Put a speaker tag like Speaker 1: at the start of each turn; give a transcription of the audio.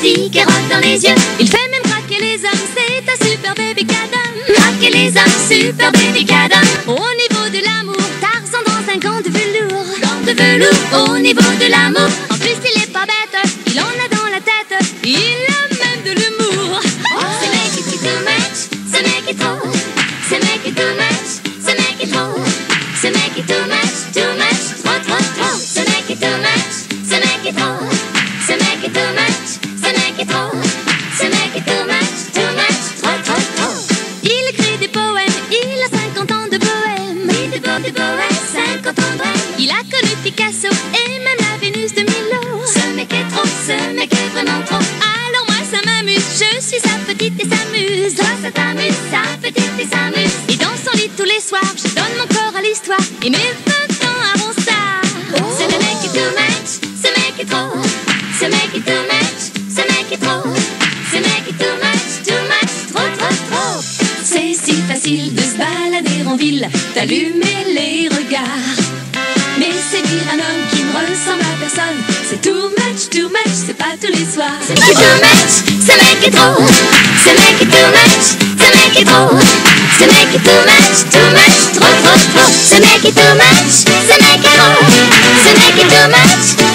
Speaker 1: Il fait même craquer les âmes, c'est un super baby cadam. Craquer les âmes, super baby cadam. Au niveau de l'amour, Tarzan dans un gant de velours. Gant de velours, au niveau de l'amour. En plus, il est pas bête, il en a dans la tête. Il a même de l'humour. Oh. Ce mec est too much, ce mec est trop. Ce mec est too much, ce mec est trop. Ce mec est too much, too much. Est too much, trop. Ce mec est too much, too much, trop, trop, trop. Il écrit des poèmes, il a 50 ans de poèmes, 50 ans de bohème. Il a connu Picasso et même la Vénus de Milo. Ce mec est trop, ce mec est vraiment trop. Alors moi ça m'amuse, je suis sa petite et s'amuse. Toi ça t'amuse, sa petite et s'amuse. Et dans son lit tous les soirs, je donne mon corps à l'histoire. Et mes 20 ville, d'allumer les regards. Mais séduire un homme qui ne ressemble à personne, c'est too much, too much, c'est pas tous les soirs. Ce mec est too much, ce mec est trop. Ce mec est too much, ce mec est trop. Ce mec est too much, too much, trop, trop, trop. Ce mec est too much, ce mec est trop. Ce mec est too much,